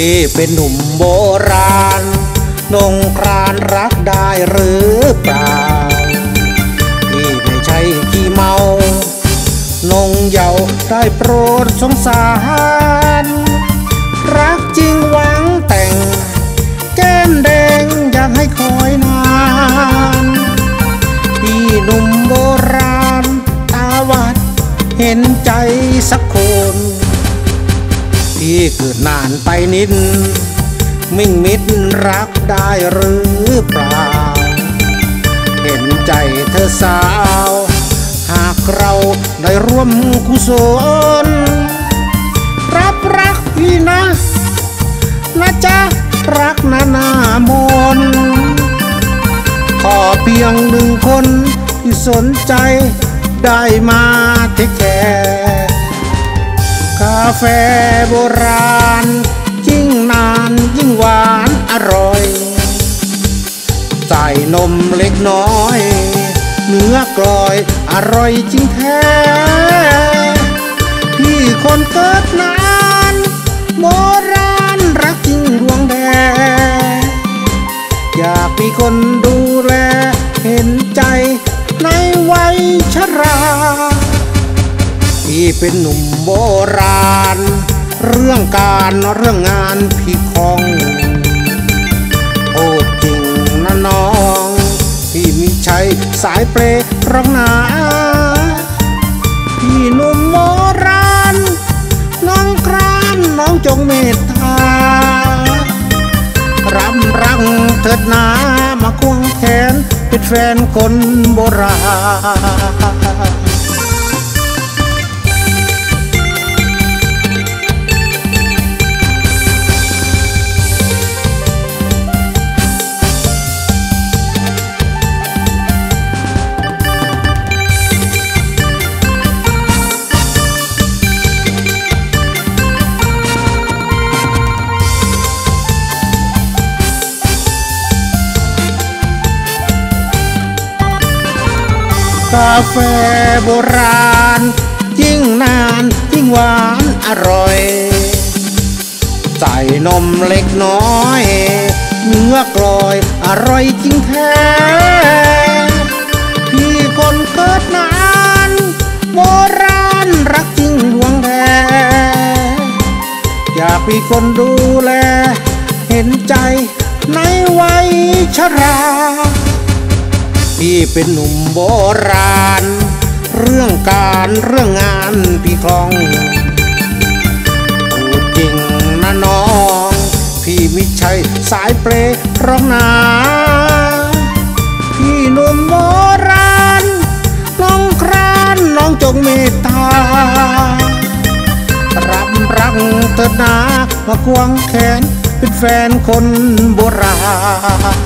พี่เป็นหนุ่มโบราณ นงกรานรักได้หรือเปล่า พี่ไม่ใช่ขี้เมา นงเยาได้โปรดสงสาร รักจริงหวังแต่ง แก้มแดงอยากให้คอยนาน พี่หนุ่มโบราณ ตาวัดเห็นใจสักคน พี่เกิดนานไปนิด มิ่งมิดรักได้หรือเปล่า เห็นใจเธอสาว หากเราได้ร่วมกุศลรับรักพี่นะ นะจ๊ะ รักนานามนขอเพียงหนึ่งคนที่สนใจได้มาเทคแคร์ กาแฟโบราณ ยิ่งนานยิ่งหวานอร่อย ใส่นมเล็กน้อย เนื้อกลอยอร่อยจริงแท้ พี่คนเกิดนานโบราณรักจริงดวงแดงอยากมีคนดูแลเห็นใจในวัยชราพี่เป็นหนุ่ม โบราณ เรื่องการเรื่องงานพี่คองโอ้จริงนะน้อง พี่มีชัยสายเปรย์ร้องนาพี่หนุ่มโบราณ น้องครานน้องจงเมตตารำรังเถิดนามาควงแขนเป็นแฟนคนโบราณ กาแฟโบราณ ยิ่งนานยิ่งหวานอร่อย ใส่นมเล็กน้อย เนื้อกลอยอร่อยจริงแท้ พี่คนเกิดนานโบราณรักจริงดวงแท้อยากมีคนดูแล เห็นใจในวัยชรา พี่เป็นหนุ่มโบราณ เรื่องการเรื่องงานพี่คล่องพูดจริงนะน้อง พี่มิใช่สายเปรย์ร้องนาพี่หนุ่มโบราณ น้องครานน้องจงเมตตารับรักเถิดนามาควงแขนเป็นแฟนคนโบราณ